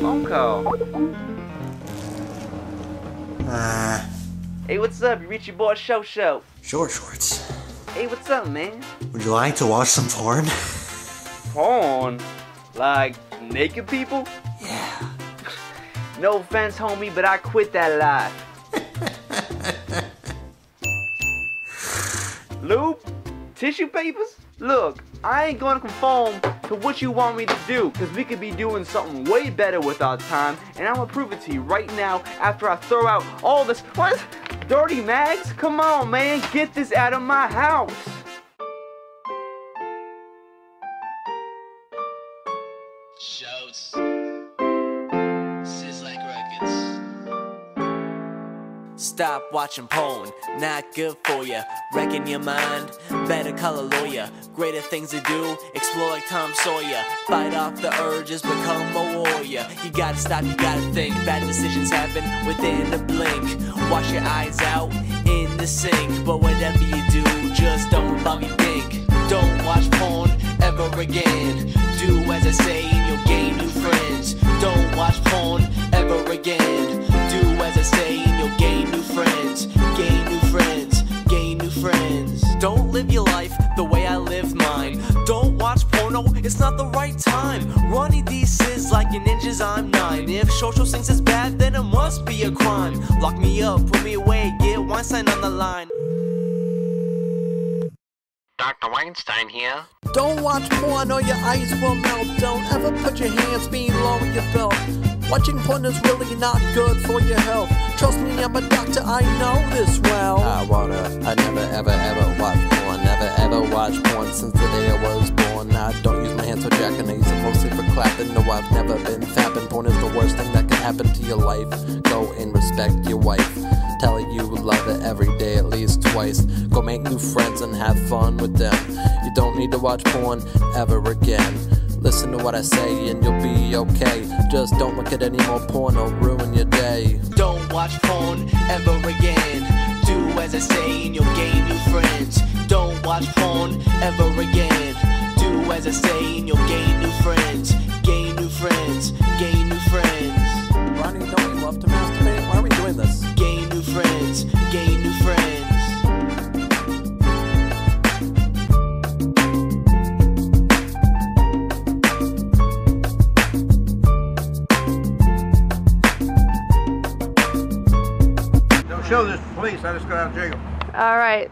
call. Uh, Hey, what's up? You reach your boy Show Show. short shorts. Hey, what's up, man? Would you like to watch some porn? Porn? Like naked people? Yeah. No offense, homie, but I quit that life. Lube? Tissue papers? Look, I ain't gonna conform to what you want me to do, cause we could be doing something way better with our time, and I'm gonna prove it to you right now after I throw out all this. What? Dirty mags? Come on, man, get this out of my house. Shouts. Stop watching porn, not good for ya. Wrecking your mind, better call a lawyer. Greater things to do, explore like Tom Sawyer. Fight off the urges, become a warrior. You gotta stop, you gotta think. Bad decisions happen within a blink. Wash your eyes out in the sink. But whatever you do, just don't you think. Don't watch porn ever again. Do as I say it's not the right time. Running these sins like your ninjas, I'm nine. If social thinks it's bad, then it must be a crime. Lock me up, put me away, get Weinstein on the line. Dr. Weinstein here. Don't watch porn or your eyes will melt. Don't ever put your hands below your belt. Watching porn is really not good for your health. Trust me, I'm a doctor, I know this well. I wanna, I never ever ever watch porn, never ever watch porn since the day I was jacking, I use them mostly for clapping. No, I've never been fapping. Porn is the worst thing that can happen to your life. Go and respect your wife. Tell her you love it every day at least twice. Go make new friends and have fun with them. You don't need to watch porn ever again. Listen to what I say and you'll be okay. Just don't look at any more porn or ruin your day. Don't watch porn ever again. Do as I say and you'll gain new friends. Don't watch porn ever again. Do as I say and you'll gain new friends. Gain new friends. Gain new friends. Ronnie, don't you love to masturbate? Why are we doing this? Gain new friends. Gain new friends. Don't show this to police. I just got out of jail. All right.